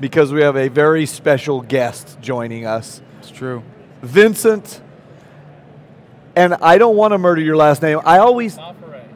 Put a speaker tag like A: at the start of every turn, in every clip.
A: because we have a very special guest joining us.
B: It's true.
A: Vincent, and I don't want to murder your last name. I always.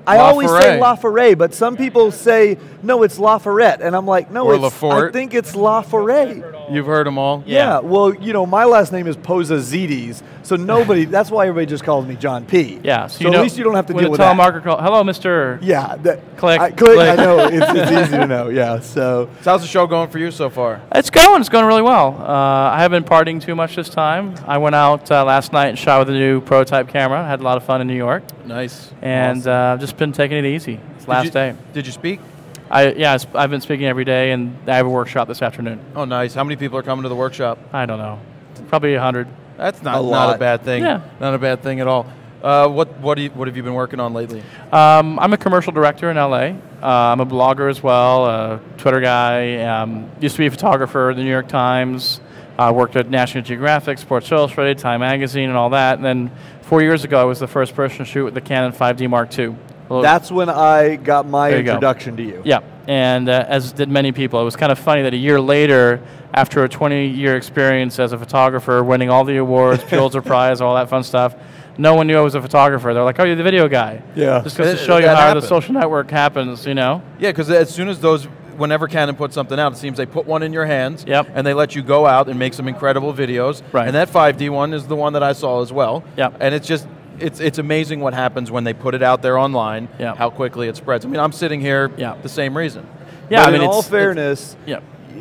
A: I always say
B: Ferret.
A: La Ferret, but some people say no, it's La Ferret, and I'm like, no,
B: Or
A: it's, I think it's La Ferret.
B: You've heard them all.
A: Yeah. well, you know, my last name is Pozadzides, so nobody. that's why everybody just calls me John P.
C: Yeah,
A: So,
C: so, you
A: at
C: know,
A: least you don't have to deal
C: a
A: with that.
C: telemarketer call, hello, Mr.
A: Yeah, that,
C: Click,
A: I, click. I know it's, it's easy to know. Yeah, so
B: So how's the show going for you so far?
C: It's going. It's going really well. Uh, I haven't been partying too much this time. I went out uh, last night and shot with a new prototype camera. Had a lot of fun in New York,
B: Nice.
C: and uh, I've just been taking it easy. It's last
B: did you,
C: day.
B: Did you speak?
C: I yeah, I sp- I've been speaking every day, and I have a workshop this afternoon.
B: Oh, nice. How many people are coming to the workshop?
C: I don't know, probably a hundred.
B: That's not
A: A
B: not
A: lot.
B: a bad thing.
C: Yeah.
B: Not a bad thing at all. Uh, what what do you, what have you been working on lately?
C: Um, I'm a commercial director in LA. Uh, I'm a blogger as well, a Twitter guy. Um, used to be a photographer at the New York Times. I worked at National Geographic, Sports Illustrated, Time Magazine, and all that. And then four years ago, I was the first person to shoot with the Canon 5D Mark II. Well,
A: that's when I got my
C: you go.
A: introduction to you.
C: Yeah, and uh, as did many people. It was kind of funny that a year later, after a 20-year experience as a photographer, winning all the awards, Pulitzer Prize, all that fun stuff, no one knew I was a photographer. They're like, "Oh, you're the video guy."
A: Yeah.
C: Just goes to show you how
B: happened.
C: the social network happens, you know.
B: Yeah, because as soon as those, whenever Canon puts something out, it seems they put one in your hands.
C: Yep.
B: And they let you go out and make some incredible videos.
C: Right.
B: And that 5D one is the one that I saw as well.
C: Yep.
B: And it's just. It's, it's amazing what happens when they put it out there online,
C: Yep.
B: how quickly it spreads. I mean, I'm sitting here
C: Yep.
B: the same reason.
C: Yeah,
A: but
C: I mean,
A: in all
C: it's,
A: fairness,
C: yeah.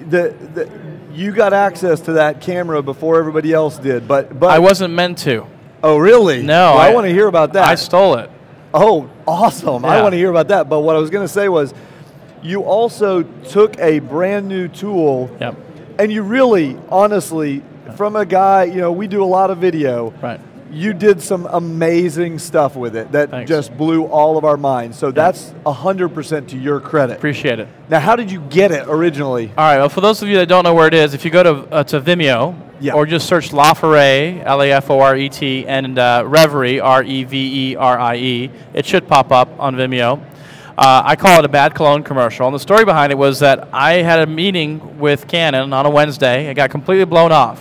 A: the, the you got access to that camera before everybody else did. But but
C: I wasn't meant to.
A: oh really?
C: No,
A: Well, I,
C: I-
A: want to hear about that.
C: I stole it.
A: Oh, awesome. I want to hear about that. But what I was going to say was you also took a brand new tool
C: Yep.
A: and you really, honestly, from a guy, you know, we do a lot of video.
C: Right.
A: You did some amazing stuff with it that
C: Thanks.
A: just blew all of our minds. So that's 100% to your credit.
C: Appreciate it.
A: Now, how did you get it originally?
C: All right. Well, for those of you that don't know where it is, if you go to uh, to Vimeo
A: Yeah.
C: or just search La L A F O R E T, and uh, Reverie, R E V E R I E, it should pop up on Vimeo. Uh, I call it a bad cologne commercial, and the story behind it was that I had a meeting with Canon on a Wednesday. It got completely blown off,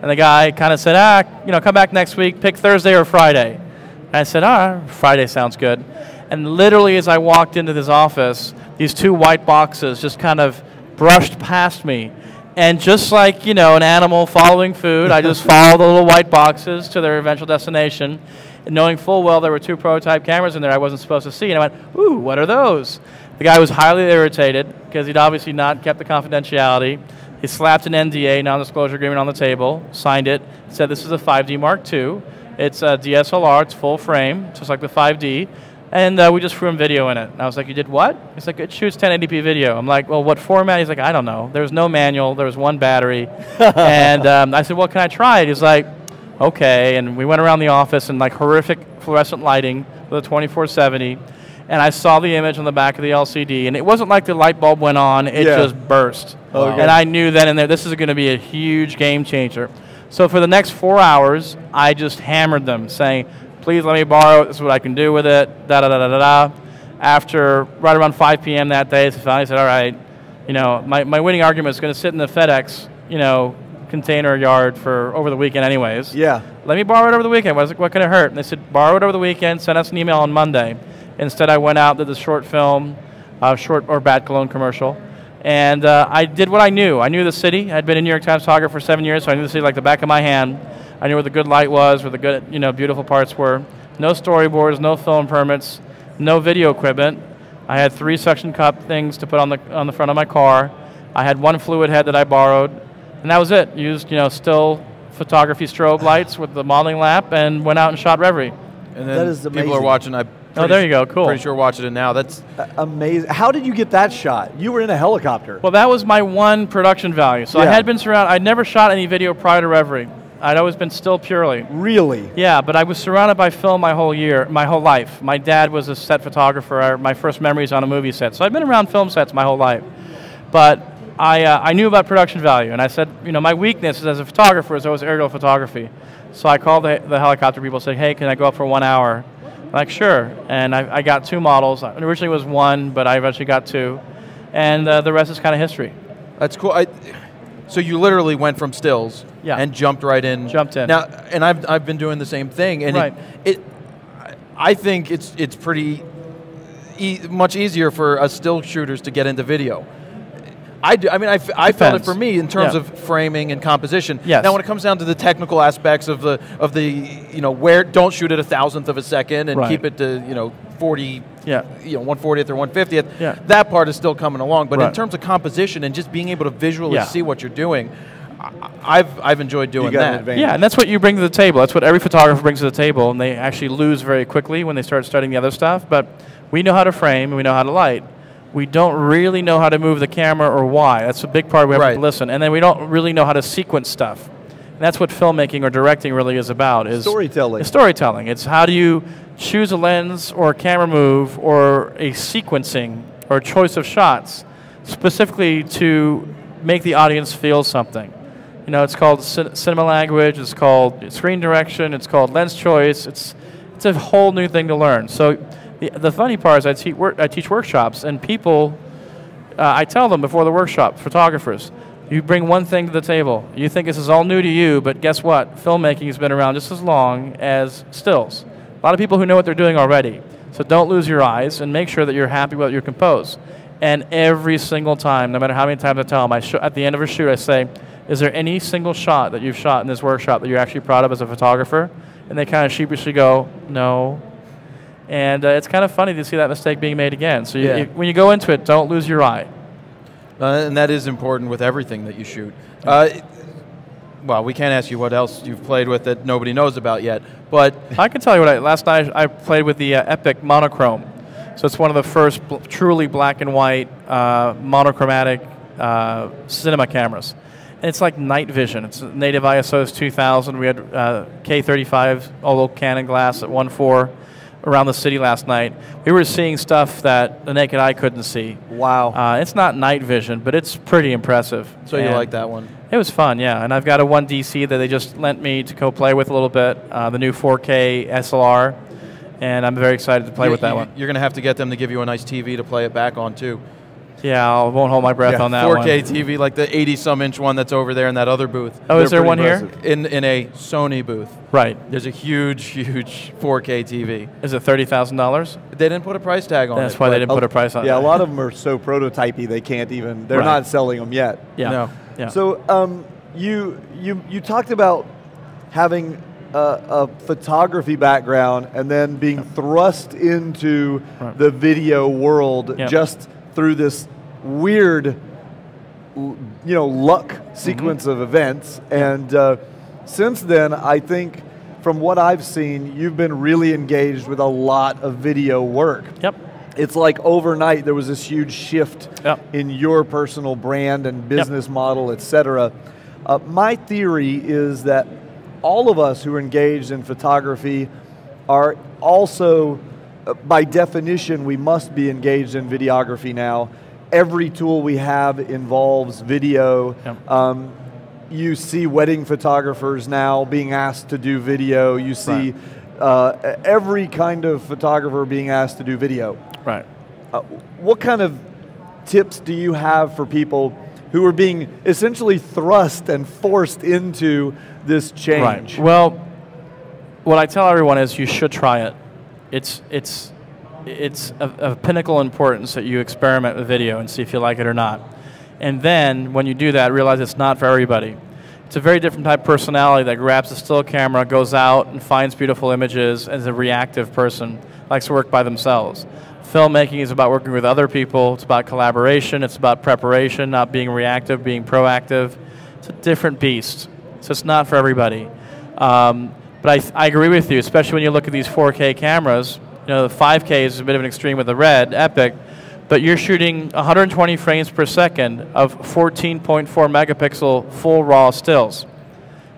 C: and the guy kind of said, "Ah, you know, come back next week. Pick Thursday or Friday." And I said, "Ah, Friday sounds good." And literally, as I walked into this office, these two white boxes just kind of brushed past me. And just like, you know, an animal following food, I just followed the little white boxes to their eventual destination, and knowing full well there were two prototype cameras in there I wasn't supposed to see. And I went, ooh, what are those? The guy was highly irritated because he'd obviously not kept the confidentiality. He slapped an NDA, non-disclosure agreement, on the table, signed it, said this is a 5D Mark II. It's a DSLR, it's full frame, just like the 5D. And uh, we just threw him video in it. And I was like, you did what? He's like, it shoots 1080p video. I'm like, well, what format? He's like, I don't know. There was no manual. There was one battery. and um, I said, well, can I try it? He's like, okay. And we went around the office in like horrific fluorescent lighting with a 2470. And I saw the image on the back of the LCD. And it wasn't like the light bulb went on. It
A: Yeah.
C: just burst.
A: Oh, okay.
C: And I knew then and there, this is going to be a huge game changer. So for the next four hours, I just hammered them, saying, "Please let me borrow it. This is what I can do with it." Da da da da da da. After right around 5 p.m. that day, so finally said, "All right, you know, my, my winning argument is going to sit in the FedEx, you know, container yard for over the weekend, anyways.
A: Yeah.
C: Let me borrow it over the weekend. What, is it, what can it hurt?" And they said, "Borrow it over the weekend. Send us an email on Monday." Instead, I went out did the short film, uh, short or bad cologne commercial. And uh, I did what I knew. I knew the city. I'd been a New York Times photographer for seven years, so I knew the city like the back of my hand. I knew where the good light was, where the good, you know, beautiful parts were. No storyboards, no film permits, no video equipment. I had three suction cup things to put on the on the front of my car. I had one fluid head that I borrowed, and that was it. Used, you know, still photography strobe lights with the modeling lamp, and went out and shot Reverie.
B: And then
A: That is
B: people are watching. I
C: Oh, there you go. Cool.
B: Pretty sure watching it now. That's
A: Amazing. How did you get that shot? You were in a helicopter.
C: Well, that was my one production value. So I had been surrounded. I'd never shot any video prior to Reverie. I'd always been still purely.
A: really?
C: Yeah, but I was surrounded by film my whole year, my whole life. My dad was a set photographer. I- My first memories on a movie set. So I've been around film sets my whole life. But I, uh, I knew about production value, and I said, you know, my weakness as a photographer is always aerial photography. So I called the, the helicopter people, and said, hey, can I go up for one hour? Like, sure. And I, I got two models. It originally was one, but I eventually got two. And uh, the rest is kind of history.
B: That's cool. I, So you literally went from stills
C: Yeah.
B: and jumped right in.
C: Jumped in.
B: Now, and I've, I've been doing the same thing, and
C: Right.
B: it, it, I think it's it's pretty e- much easier for us still shooters to get into video. I, do, I mean, I, f- I felt it for me in terms
C: Yeah.
B: of framing and composition.
C: Yes.
B: Now, when it comes down to the technical aspects of the of the you know where don't shoot at a thousandth of a second and
C: Right.
B: keep it to you know forty
C: Yeah.
B: you know 140th or 150th.
C: Yeah.
B: That part is still coming along, but in terms of composition and just being able to visually
C: Yeah.
B: see what you're doing, I- I've I've enjoyed doing
A: got an
B: that.
A: advantage.
C: Yeah, and that's what you bring to the table. That's what every photographer brings to the table, and they actually lose very quickly when they start studying the other stuff. But we know how to frame and we know how to light. We don't really know how to move the camera or why. That's a big part we have
B: Right.
C: to listen. And then we don't really know how to sequence stuff. And that's what filmmaking or directing really is about. Is
A: Storytelling.
C: Is storytelling. It's how do you choose a lens or a camera move or a sequencing or a choice of shots specifically to make the audience feel something. You know, it's called cin- cinema language. It's called screen direction. It's called lens choice. It's it's a whole new thing to learn. So the, the funny part is I I teach workshops and people uh, I tell them before the workshop, photographers, you bring one thing to the table. You think this is all new to you, but guess what? Filmmaking has been around just as long as stills. A lot of people who know what they're doing already. So don't lose your eyes and make sure that you're happy with what you compose. And every single time, no matter how many times I tell them, I at the end of a shoot, I say, is there any single shot that you've shot in this workshop that you're actually proud of as a photographer? And they kind of sheepishly go, no. And uh, it's kind of funny to see that mistake being made again. So you,
B: Yeah.
C: you- when you go into it, don't lose your eye.
B: Uh, and that is important with everything that you shoot. Uh, well, we can't ask you what else you've played with that nobody knows about yet, but
C: I can tell you what I last night I played with the uh, Epic monochrome. So it's one of the first bl- truly black and white uh, monochromatic uh, cinema cameras. And it's like night vision. It's native ISO's 2000. We had uh, K35 all Canon glass at 1.4 around the city last night. We were seeing stuff that the naked eye couldn't see.
A: Wow.
C: Uh, it's not night vision, but it's pretty impressive.
B: so you like that one.
C: it was fun, yeah. And I've got a 1DC that they just lent me to go play with a little bit, uh, the new 4K SLR, and I'm very excited to play
B: You-
C: with that
B: you-
C: one.
B: You're going to have to get them to give you a nice TV to play it back on too.
C: Yeah, I won't hold my breath
A: Yeah,
C: on that
B: 4K
C: one.
B: TV, like the 80 some inch one that's over there in that other booth.
C: Oh, is
A: They're
C: there one
A: pretty
C: here?
B: In in a Sony booth,
C: Right.
B: there's a huge, huge 4K TV.
C: Is it $30,000?
B: They didn't put a price tag on it.
C: That's why they didn't put a price on it.
A: yeah, a lot of them are so prototypey they can't even. They're
C: Right.
A: not selling them yet.
C: Yeah.
B: No.
C: Yeah.
A: So um, you you you talked about having a, a photography background and then being thrust into
C: Right.
A: the video world
C: Yeah.
A: just through this weird, you know, luck sequence
C: Mm-hmm.
A: of events. And uh, since then, I think. From what I've seen, you've been really engaged with a lot of video work
C: Yep.
A: it's like overnight there was this huge shift
C: Yep.
A: in your personal brand and business model, et cetera. Uh, my theory is that all of us who are engaged in photography are also, by definition, we must be engaged in videography now. Every tool we have involves video.
C: Yep.
A: Um, you see wedding photographers now being asked to do video. You see uh, every kind of photographer being asked to do video.
C: Right.
A: Uh, what kind of tips do you have for people who are being essentially thrust and forced into this change?
C: Right. Well, what I tell everyone is you should try it. It's it's it's of, pinnacle importance that you experiment with video and see if you like it or not. And then when you do that, realize it's not for everybody. It's a very different type of personality that grabs a still camera, goes out and finds beautiful images as a reactive person, likes to work by themselves. Filmmaking is about working with other people. It's about collaboration. It's about preparation, not being reactive, being proactive. It's a different beast. So it's not for everybody. Um, but I, I agree with you, especially when you look at these 4K cameras. You know, the 5K is a bit of an extreme with the red, Epic, but you're shooting 120 frames per second of 14.4 megapixel full raw stills.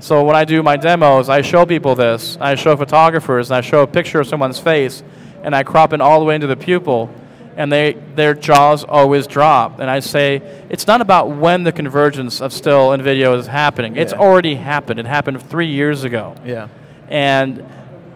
C: So when I do my demos, I show people this. I show photographers, and I show a picture of someone's face, and I crop it all the way into the pupil, and they their jaws always drop. And I say it's not about when the convergence of still and video is happening. It's already happened. It happened three years ago,
B: Yeah.
C: And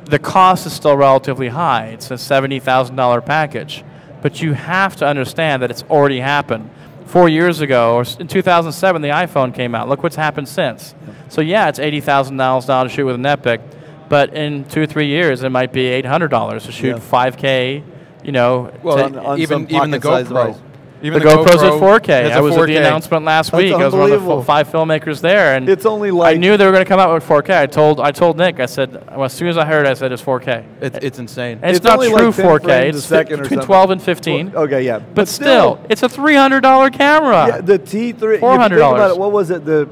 C: the cost is still relatively high. It's a seventy thousand dollar package, but you have to understand that it's already happened. four years ago, or in 2007, the iPhone came out. Look what's happened since. So yeah, it's eighty thousand dollars now to shoot with an Epic, but in two or three years, it might be eight hundred dollars to shoot
A: Yeah.
C: 5K. You know,
B: Well,
A: on- on
B: even even the GoPro. Even
C: the, GoPro's at 4K.
B: has
C: I was at the announcement last
A: That's
C: week. I was one of the f- five filmmakers there, and
A: It's only like I
C: knew they were going to come out with 4K. I told I told Nick. I said well, as soon as I heard, it, I said it's 4K.
B: It's, it's insane.
C: And it's,
A: It's
C: not true
A: like
C: 4K.
A: frames a
C: It's
A: second
C: between
A: something.
C: 12 and 15.
A: Well, okay, yeah,
C: but, still, it's a $300 camera.
A: yeah, the T3. If you think
C: $400.
A: it, what was it? The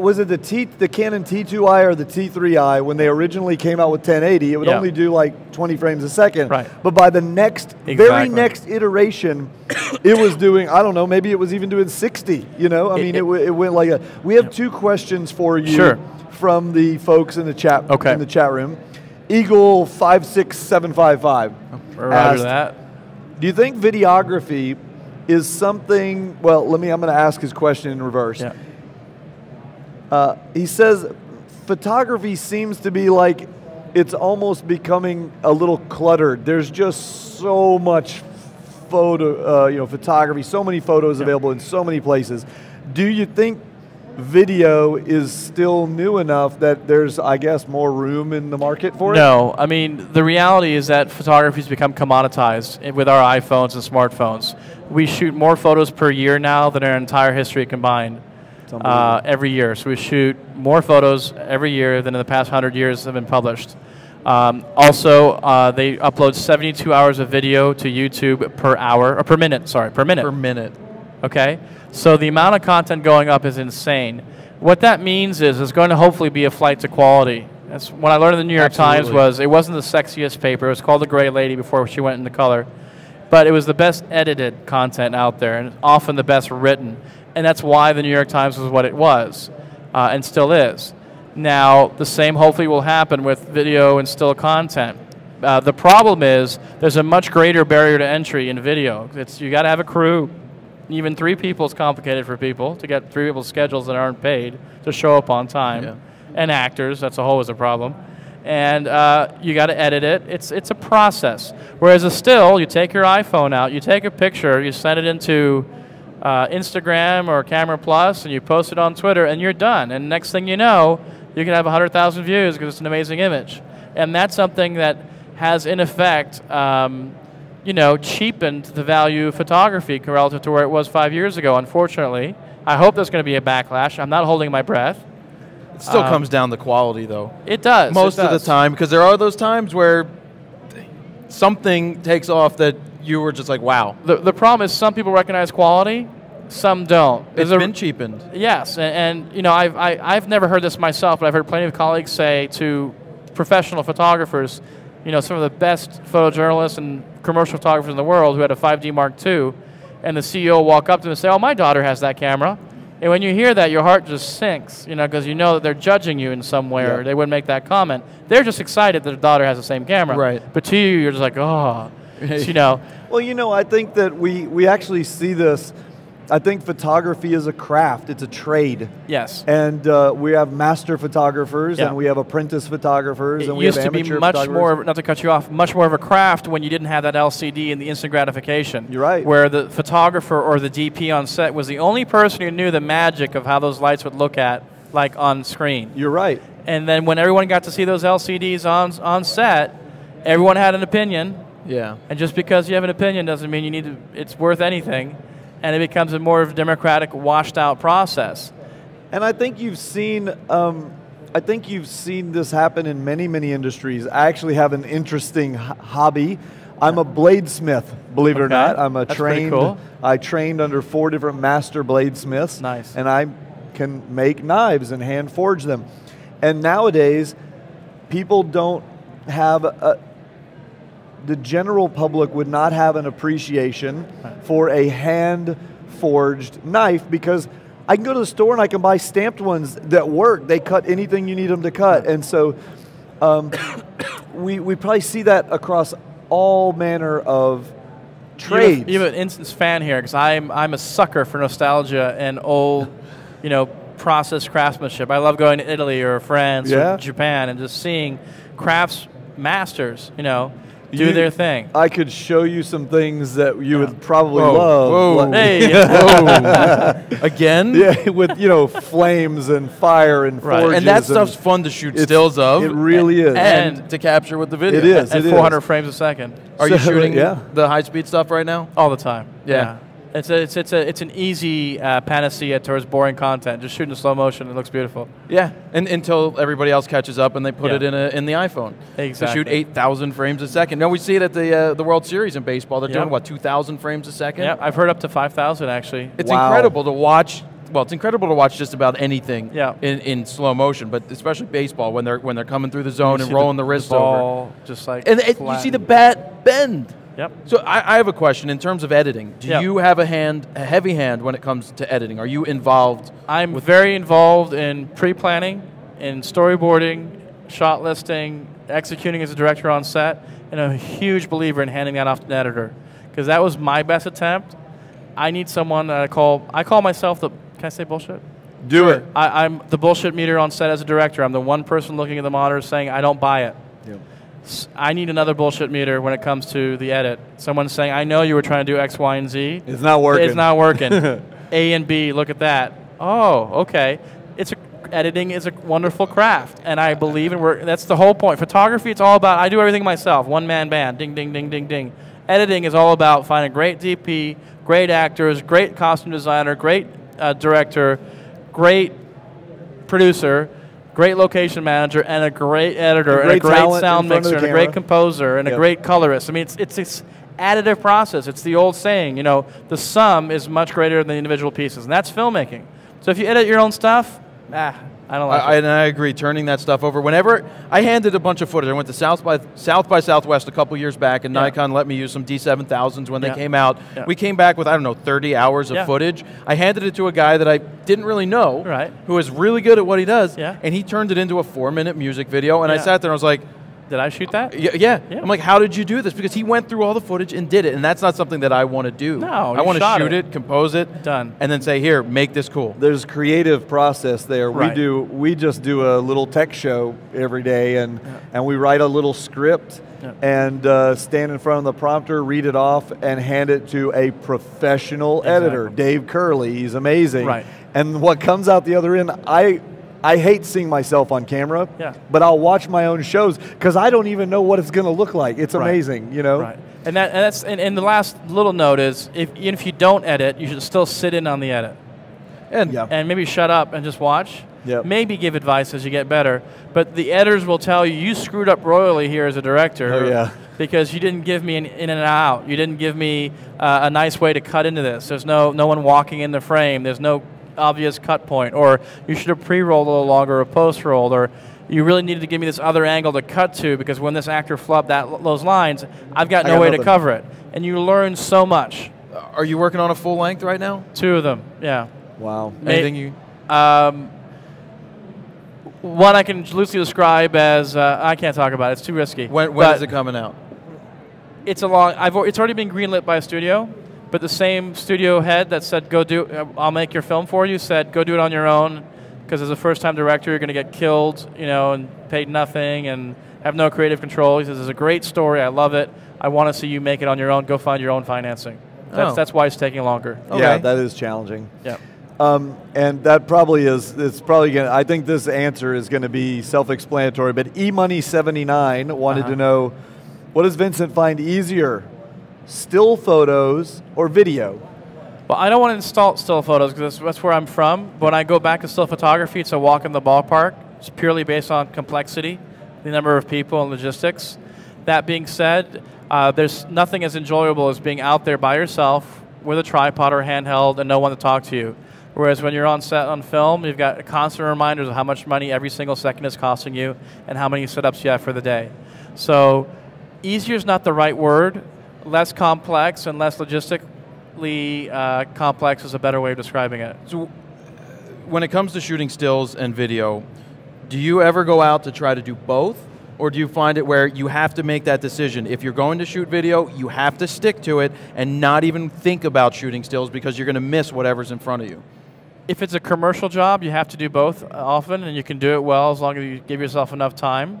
A: was it the T the Canon T2i or the T3i when they originally came out with 1080? It would
C: Yeah.
A: only do like 20 frames a second.
C: Right.
A: But by the next very next iteration, it was doing I don't know maybe it was even doing 60. You know, I
C: It-
A: mean
C: it-
A: it, it went like a. We have two questions for you
C: Sure.
A: from the folks in the chat
C: Okay.
A: in the chat room. Eagle five six seven five five.
C: Oh, Roger that.
A: Do you think videography is something? Well, let me. I'm going to ask his question in reverse.
C: Yeah.
A: Uh, he says photography seems to be like it's almost becoming a little cluttered. There's just so much photo, uh, you know, photography, so many photos available in so many places. Do you think video is still new enough that there's, I guess, more room in the market for it?
C: No, I mean the reality is that photography's become commoditized with our iPhones and smartphones. We shoot more photos per year now than our entire history combined. Uh, every year, so we shoot more photos every year than in the past hundred years have been published. Um, also, uh, they upload 72 hours of video to YouTube per hour, or per minute. Sorry, per minute.
B: per minute.
C: Okay? So the amount of content going up is insane. What that means is it's going to hopefully be a flight to quality. That's what I learned in the New York Times was it wasn't the sexiest paper. It was called The Gray Lady before she went into color. But it was the best edited content out there and often the best written. And that's why the New York Times was what it was uh, and still is. Now, the same hopefully will happen with video and still content. Uh, the problem is there's a much greater barrier to entry in video. It's, you got to have a crew. Even three people is complicated for people to get three people's schedules that aren't paid to show up on time.
B: Yeah.
C: And actors, that's always a problem. And uh, you got to edit it. It's, it's a process. Whereas a still, you take your iPhone out, you take a picture, you send it into uh, Instagram or Camera Plus, and you post it on Twitter, and you're done. And next thing you know, you can have 100,000 views because it's an amazing image. And that's something that has, in effect, um, you know, cheapened the value of photography relative to where it was five years ago, unfortunately. I hope there's going to be a backlash. I'm not holding my breath.
B: It still
C: Um,
B: comes down to quality, though.
C: It does.
B: Most
C: it
B: of the time, because there are those times where something takes off that you were just like, wow.
C: The, the problem is some people recognize quality, some don't.
B: It's
C: There's a-
B: been cheapened.
C: Yes, and, and you know, I've, I, I've never heard this myself, but I've heard plenty of colleagues say to professional photographers, you know, some of the best photojournalists and commercial photographers in the world who had a 5D Mark II, and the CEO will walk up to them and say, oh, my daughter has that camera. And when you hear that, your heart just sinks, you know, because you know that they're judging you in some way,
A: Yeah.
C: or they wouldn't make that comment. They're just excited that their daughter has the same camera.
B: Right.
C: But to you, you're just like, oh, you know.
A: Well, you know, I think that we, we actually see this. I think photography is a craft, it's a trade.
C: Yes.
A: And uh, we have master photographers
C: Yeah.
A: and we have apprentice photographers
C: It
A: and we
C: used
A: have
C: to be much more, not to cut you off, much more of a craft when you didn't have that LCD and the instant gratification.
A: You're right.
C: Where the photographer or the DP on set was the only person who knew the magic of how those lights would look at, like on screen.
A: You're right.
C: And then when everyone got to see those LCDs on on set, everyone had an opinion.
B: Yeah.
C: And just because you have an opinion doesn't mean you need to, it's worth anything. And it becomes a more of a democratic, washed out process.
A: And I think you've seen, um, I think you've seen this happen in many, many industries. I actually have an interesting h- hobby. I'm a bladesmith, believe it or not. I'm a
C: That's pretty
A: trained.
C: cool.
A: I trained under four different master bladesmiths.
C: Nice.
A: And I can make knives and hand forge them. And nowadays, people don't have a, the general public would not have an appreciation for a hand forged knife because I can go to the store and I can buy stamped ones that work. They cut anything you need them to cut. And so um, we, we probably see that across all manner of trades.
C: You have, you have an instance fan here because I'm I'm a sucker for nostalgia and old, you know, process craftsmanship. I love going to Italy or France
A: Yeah.
C: or Japan and just seeing crafts masters, you know, do
A: You-
C: their thing.
A: I could show you some things that you
C: Yeah.
A: would probably
B: Whoa,
A: love.
B: whoa.
C: Hey,
B: Again?
A: yeah, with you know flames and fire and
C: Right.
A: forges
B: And that stuff's fun to shoot stills of.
A: It really is.
B: and,
C: And-
B: to capture with the video.
A: It is.
C: at
A: it
C: 400 frames a second,
B: Are you shooting
A: yeah.
B: the high speed stuff right now?
C: all the time.
B: Yeah.
C: It's a, it's it's a it's an easy uh, panacea towards boring content. Just shooting in slow motion, it looks beautiful.
B: Yeah, and until everybody else catches up and they put
C: Yeah.
B: it in a, in the iPhone. To
C: Exactly.
B: shoot 8,000 frames a second. No, we see it at the uh, the World Series in baseball. They're
C: Yeah.
B: doing what 2,000 frames a second.
C: Yeah, I've heard up to 5,000 actually.
B: It's
A: Wow.
B: incredible to watch. Well, it's incredible to watch just about anything
C: Yeah.
B: in, in slow motion, but especially baseball when they're when they're coming through the zone and
C: see
B: rolling the, wrist over.
C: ball, just like
B: And it, you see the bat bend.
C: Yep.
B: So I, I have a question in terms of editing. Do
C: Yeah.
B: you have a hand, a heavy hand when it comes to editing? Are you involved?
C: I'm very involved in pre-planning, in storyboarding, shot listing, executing as a director on set, and I'm a huge believer in handing that off to an editor because that was my best attempt. I need someone that I call. I call myself the. Can I say bullshit?
A: Do it.
C: I, I'm the bullshit meter on set as a director. I'm the one person looking at the monitor saying I don't buy it. I need another bullshit meter when it comes to the edit. Someone saying I know you were trying to do X, Y, and Z.
A: It's not working.
C: It's not working. A and B, look at that. Oh, okay. It's a, editing is a wonderful craft, and I believe in work. That's the whole point. Photography, it's all about. I do everything myself, one man band. Ding, ding, ding, ding, ding. Editing is all about finding great DP, great actors, great costume designer, great uh, director, great producer, great location manager, and a great editor,
A: A
C: and a
A: great
C: great sound mixer, and a great composer, and a great colorist. I mean, it's it's this additive process. It's the old saying, you know, the sum is much greater than the individual pieces, and that's filmmaking. So if you edit your own stuff, ah, I don't like
B: I,
C: it.
B: and I agree. Turning that stuff over. Whenever I handed a bunch of footage, I went to South by South by Southwest a couple years back, and
C: Yeah.
B: Nikon let me use some D7000s when
C: Yeah.
B: they came out.
C: Yeah.
B: We came back with I don't know 30 hours of footage. I handed it to a guy that I didn't really know,
C: Right.
B: who is really good at what he does,
C: Yeah.
B: and he turned it into a four-minute music video. And I sat there and I was like.
C: Did I shoot that?
B: Yeah, yeah.
C: Yeah.
B: I'm like, how did you do this? Because he went through all the footage and did it, and that's not something that I want to do.
C: No,
B: I want to shoot
C: it.
B: it. compose it,
C: Done.
B: and then say, here, make this cool.
A: There's creative process there.
C: Right.
A: We do. We just do a little tech show every day, and and we write a little script
C: Yeah.
A: and uh, stand in front of the prompter, read it off, and hand it to a professional editor, Dave Curley. He's amazing.
C: Right.
A: And what comes out the other end, I. I hate seeing myself on camera,
C: Yeah.
A: but I'll watch my own shows because I don't even know what it's going to look like. It's
C: Right.
A: amazing, you know.
C: Right. And that and that's and, and the last little note is if even if you don't edit, you should still sit in on the edit.
B: And
A: Yeah.
C: and maybe shut up and just watch.
A: Yep.
C: Maybe give advice as you get better. But the editors will tell you you screwed up royally here as a director.
A: Oh, yeah.
C: Because you didn't give me an in and out. You didn't give me uh, a nice way to cut into this. There's no no one walking in the frame. There's no obvious cut point. Or you should have pre-rolled a little longer or post-rolled. Or you really needed to give me this other angle to cut to because when this actor flubbed that those lines, I've got no
A: got
C: way to cover it. And you learn so much.
B: are you working on a full length right now?
C: Two of them, yeah.
A: Wow.
C: May-
B: Anything you?
C: Um, one I can loosely describe as uh, I can't talk about. it. It's too risky.
B: When, when
C: But
B: is it coming out?
C: It's a long. I've. It's already been greenlit by a studio, but the same studio head that said go do. Uh, I'll make your film for you. Said go do it on your own, because as a first-time director, you're going to get killed, you know, and paid nothing and have no creative control. He says it's a great story. I love it. I want to see you make it on your own. Go find your own financing. That's
B: Oh.
C: that's why it's taking longer.
A: Yeah, that is challenging.
C: Yeah.
A: Um, and that probably is, it's probably going to, I think this answer is going to be self explanatory, but eMoney79 wanted
C: Uh-huh.
A: to know what does Vincent find easier, still photos or video?
C: Well, I don't want to install still photos because that's, where I'm from. But when I go back to still photography, it's a walk in the ballpark. It's purely based on complexity, the number of people and logistics. That being said, uh, there's nothing as enjoyable as being out there by yourself with a tripod or handheld and no one to talk to you. Whereas when you're on set on film, you've got constant reminders of how much money every single second is costing you and how many setups you have for the day. So, easier is not the right word. Less complex and less logistically uh, complex is a better way of describing it.
B: So, when it comes to shooting stills and video, do you ever go out to try to do both? Or do you find it where you have to make that decision? If you're going to shoot video, you have to stick to it and not even think about shooting stills because you're going to miss whatever's in front of you.
C: If it's a commercial job, you have to do both often, and you can do it well as long as you give yourself enough time.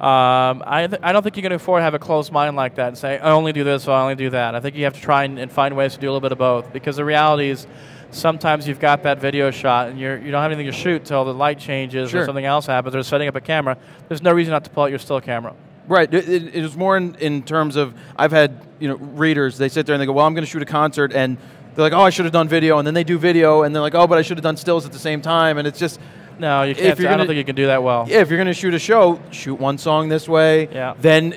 C: Um, I, th- I don't think you can afford to have a closed mind like that and say, I only do this or I only do that. I think you have to try and, and find ways to do a little bit of both because the reality is sometimes you've got that video shot and you're, you don't have anything to shoot till the light changes
B: Sure.
C: or something else happens or setting up a camera. There's no reason not to pull out your still camera.
B: Right. It, it, it was more in, in terms of I've had you know readers. They sit there and they go, "Well, I'm going to shoot a concert," and they're like, "Oh, I should have done video," and then they do video, and they're like, "Oh, but I should have done stills at the same time," and it's just
C: No, you can't.
B: you're
C: I don't
B: gonna-
C: think you can do that well.
B: yeah, if you're going to shoot a show, shoot one song this way,
C: Yeah.
B: then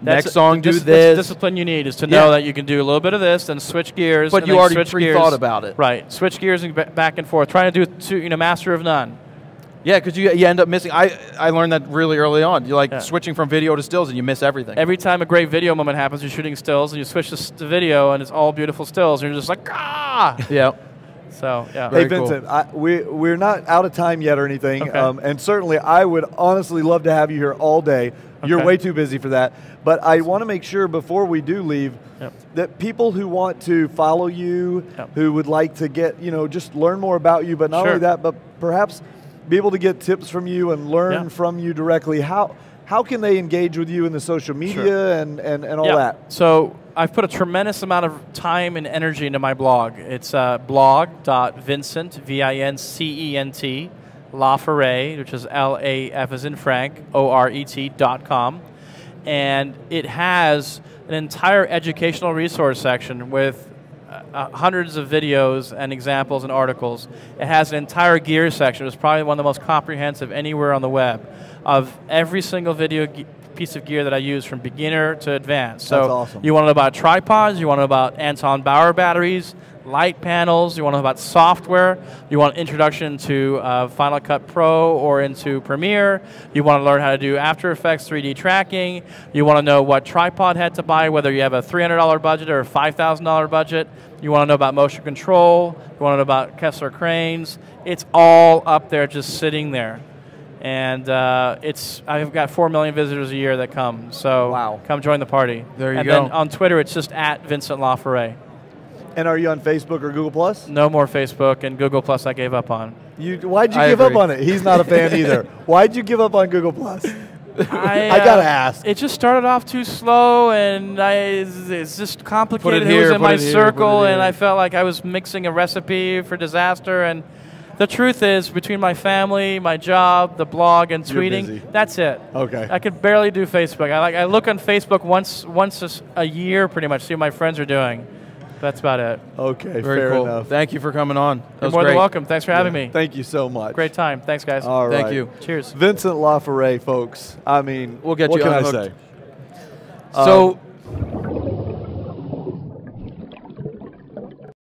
C: That's
B: next song do
C: dis- that's the
B: this.
C: discipline you need is to
B: Yeah.
C: know that you can do a little bit of this, then switch gears.
B: But
C: and
B: you already pre-thought about it.
C: Right. Switch gears and back and forth. Trying to do two, you know, master of none.
B: Yeah, because you, you end up missing. I I learned that really early on. You like
C: Yeah.
B: switching from video to stills, and you miss everything.
C: Every time a great video moment happens, you're shooting stills, and you switch to video, and it's all beautiful stills, and you're just like, ah.
B: yeah.
C: So yeah.
B: Very
A: hey
B: cool.
A: Vincent, I, we we're not out of time yet or anything,
C: Okay.
A: um, and certainly I would honestly love to have you here all day. You're way too busy for that, but I want to make sure before we do leave
C: Yep.
A: that people who want to follow you,
C: Yep.
A: who would like to get you know just learn more about you, but not
C: Sure.
A: only that, but perhaps be able to get tips from you and learn
C: Yeah.
A: from you directly. How how can they engage with you in the social media and, and, and all
C: Yeah.
A: that?
C: So I've put a tremendous amount of time and energy into my blog. It's uh, blog.vincent, V-I-N-C-E-N-T, Laforet, which is L-A-F as in Frank, O-R-E-T dot com. And it has an entire educational resource section with uh, uh, hundreds of videos and examples and articles. It has an entire gear section. It's probably one of the most comprehensive anywhere on the web of every single video piece of gear that I use from beginner to advanced. So
A: That's awesome.
C: you want to know about tripods, you want to know about Anton Bauer batteries, light panels, you want to know about software, you want introduction to uh, Final Cut Pro or into Premiere, you want to learn how to do After Effects 3D tracking, you want to know what tripod head to buy, whether you have a $300 budget or a $5,000 budget, you want to know about motion control, you want to know about Kessler cranes, it's all up there just sitting there. And uh, it's I've got four million visitors a year that come. So
A: Wow.
C: come join the party.
B: There you
C: and
B: go.
C: then on Twitter, it's just at Vincent Laforet.
A: And are you on Facebook or Google Plus?
C: No more Facebook and Google Plus. I gave up on.
A: You why'd you
B: I
A: give
B: agree.
A: up on it? He's not a fan either. Why'd you give up on Google Plus?
C: I,
A: I gotta ask.
C: It just started off too slow, and I, it's, it's just complicated.
B: here,
C: was in
B: put
C: my
B: it here,
C: circle,
B: put it
C: and. I felt like I was mixing a recipe for disaster. And the truth is, between my family, my job, the blog, and
A: You're
C: tweeting,
A: busy.
C: that's it.
A: Okay.
C: I could barely do Facebook. I like I look on Facebook once once a, s- a year, pretty much, see what my friends are doing. That's about it.
A: Okay,
B: Very
A: fair
B: cool.
A: enough.
B: Thank you for coming on. That
C: You're
B: was
C: more
B: great.
C: than welcome. Thanks for having me.
A: Thank you so much.
C: Great time. Thanks, guys.
A: All right.
B: Thank you.
C: Cheers.
A: Vincent Laforet, folks. I mean,
B: We'll get
A: what
B: you
A: can I say?
B: So um,